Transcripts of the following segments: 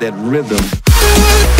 that rhythm.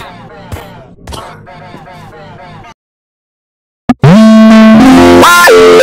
you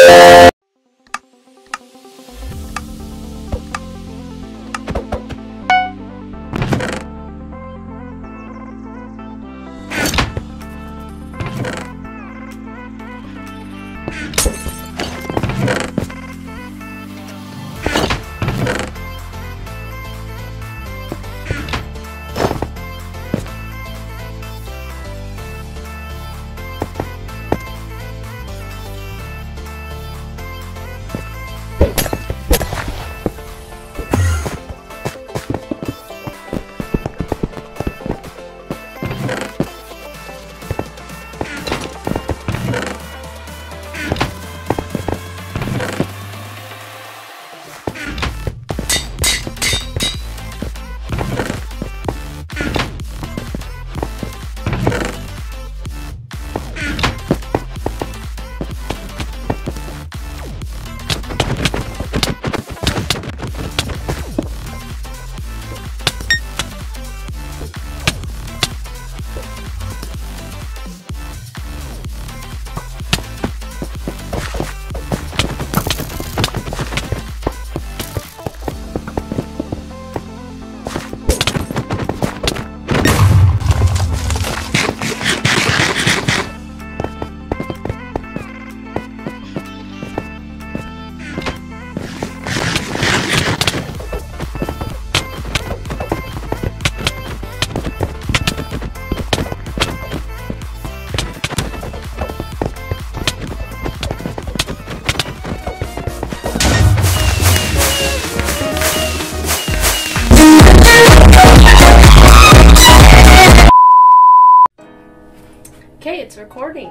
Okay, it's recording.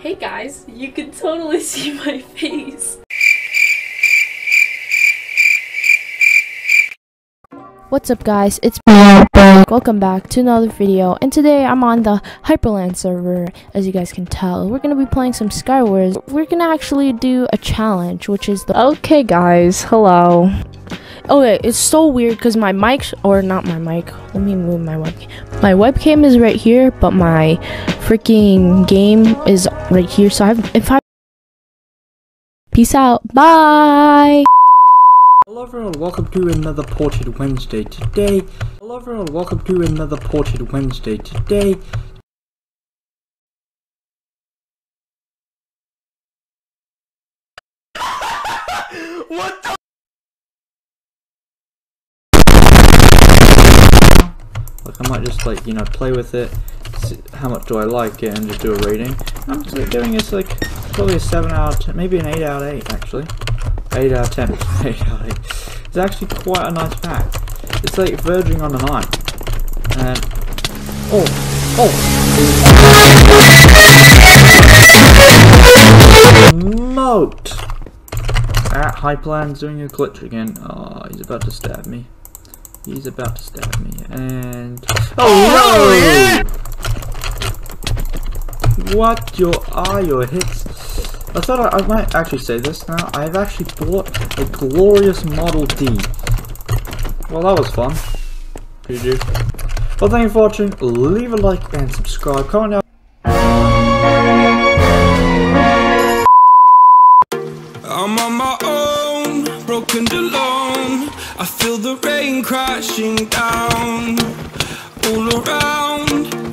Hey guys, you can totally see my face. What's up guys, it's Welcome back to another video and today I'm on the Hyperland server as you guys can tell. We're gonna be playing some Skywars. We're gonna actually do a challenge which is the Okay guys, hello. Okay, it's so weird because my mic, or not my mic, let me move my webcam. My webcam is right here, but my freaking game is right here. So I have, if I, peace out, bye! Hello everyone, welcome to another Ported Wednesday today. Hello everyone, welcome to another Ported Wednesday today. What the? Like I might just like, you know, play with it, see how much do I like it and just do a rating. I'm giving it like probably a 7 out of 10, maybe an 8 out of 8 actually. 8 out of 10, 8 out of 8. It's actually quite a nice pack. It's like verging on a 9. And, oh, oh! Moat! Ah, Hyperland's doing a glitch again. Oh, he's about to stab me. He's about to stab me, and oh, no! What your are your hits? I thought I, I, might actually say this now. I've actually bought a glorious Model D. Well, that was fun. Did? Well, thank you for watching. Leave a like and subscribe. Comment down. I'm on my own, broken alone. I feel the rain crashing down all around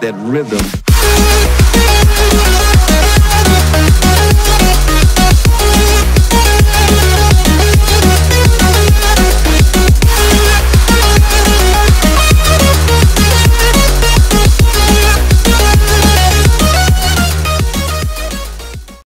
that rhythm